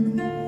Mm-hmm.